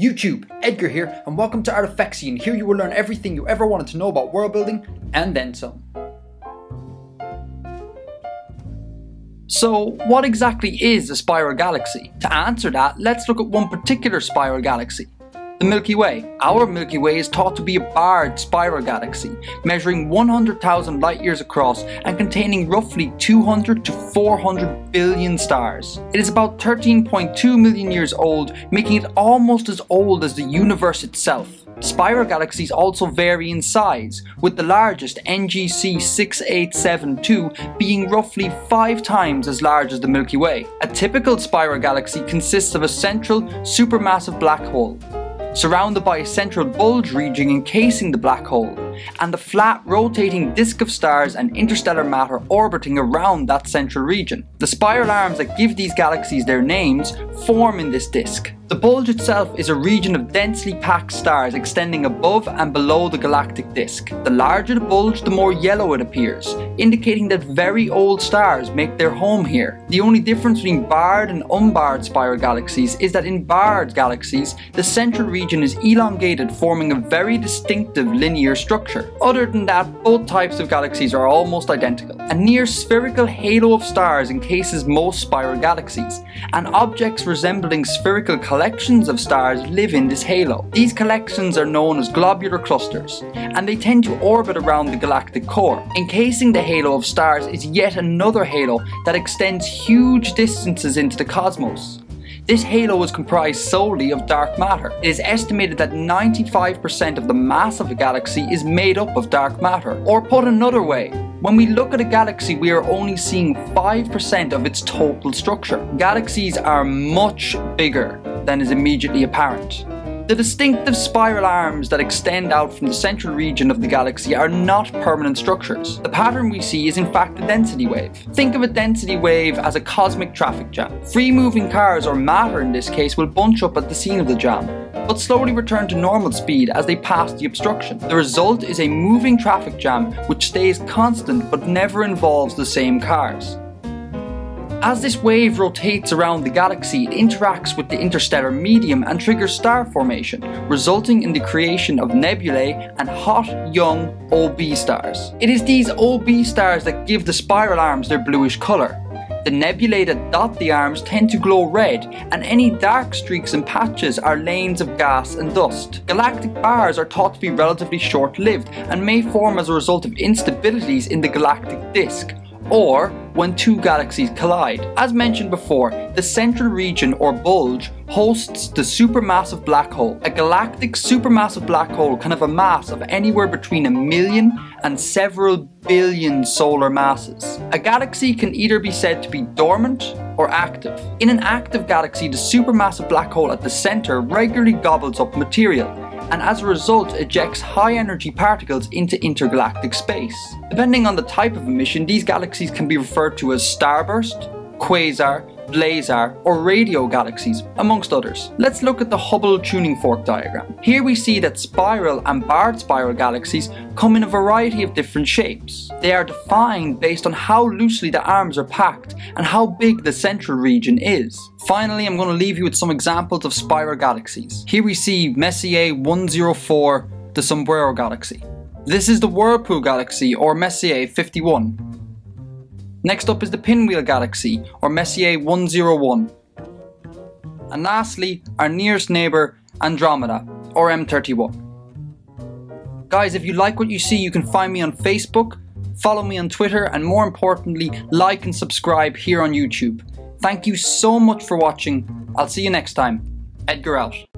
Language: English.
YouTube, Edgar here, and welcome to Artifexian. Here you will learn everything you ever wanted to know about world building, and then some. So, what exactly is a spiral galaxy? To answer that, let's look at one particular spiral galaxy, the Milky Way. Our Milky Way is thought to be a barred spiral galaxy, measuring 100,000 light years across and containing roughly 200 to 400 billion stars. It is about 13.2 million years old, making it almost as old as the universe itself. Spiral galaxies also vary in size, with the largest NGC 6872 being roughly 5 times as large as the Milky Way. A typical spiral galaxy consists of a central supermassive black hole, surrounded by a central bulge region encasing the black hole, and the flat rotating disk of stars and interstellar matter orbiting around that central region. The spiral arms that give these galaxies their names form in this disk. The bulge itself is a region of densely packed stars extending above and below the galactic disk. The larger the bulge, the more yellow it appears, indicating that very old stars make their home here. The only difference between barred and unbarred spiral galaxies is that in barred galaxies, the central region is elongated forming a very distinctive linear structure. Other than that, both types of galaxies are almost identical. A near spherical halo of stars encases most spiral galaxies, and objects resembling spherical collections of stars live in this halo. These collections are known as globular clusters, and they tend to orbit around the galactic core. Encasing the halo of stars is yet another halo that extends huge distances into the cosmos. This halo is comprised solely of dark matter. It is estimated that 95% of the mass of a galaxy is made up of dark matter. Or put another way, when we look at a galaxy, we are only seeing 5% of its total structure. Galaxies are much bigger than is immediately apparent. The distinctive spiral arms that extend out from the central region of the galaxy are not permanent structures. The pattern we see is in fact a density wave. Think of a density wave as a cosmic traffic jam. Free moving cars, or matter in this case, will bunch up at the scene of the jam, but slowly return to normal speed as they pass the obstruction. The result is a moving traffic jam which stays constant but never involves the same cars. As this wave rotates around the galaxy, it interacts with the interstellar medium and triggers star formation, resulting in the creation of nebulae and hot, young OB stars. It is these OB stars that give the spiral arms their bluish colour. The nebulae that dot the arms tend to glow red, and any dark streaks and patches are lanes of gas and dust. Galactic bars are thought to be relatively short-lived and may form as a result of instabilities in the galactic disk, or when two galaxies collide. As mentioned before, the central region or bulge hosts the supermassive black hole. A galactic supermassive black hole can have a mass of anywhere between a million and several billion solar masses. A galaxy can either be said to be dormant or active. In an active galaxy, the supermassive black hole at the center regularly gobbles up material, and as a result ejects high energy particles into intergalactic space. Depending on the type of emission, these galaxies can be referred to as starburst, quasar, blazar, or radio galaxies, amongst others. Let's look at the Hubble tuning fork diagram. Here we see that spiral and barred spiral galaxies come in a variety of different shapes. They are defined based on how loosely the arms are packed and how big the central region is. Finally, I'm going to leave you with some examples of spiral galaxies. Here we see Messier 104, the Sombrero Galaxy. This is the Whirlpool Galaxy, or Messier 51. Next up is the Pinwheel Galaxy, or Messier 101. And lastly, our nearest neighbour, Andromeda, or M31. Guys, if you like what you see, you can find me on Facebook, follow me on Twitter, and more importantly, like and subscribe here on YouTube. Thank you so much for watching. I'll see you next time. Edgar out.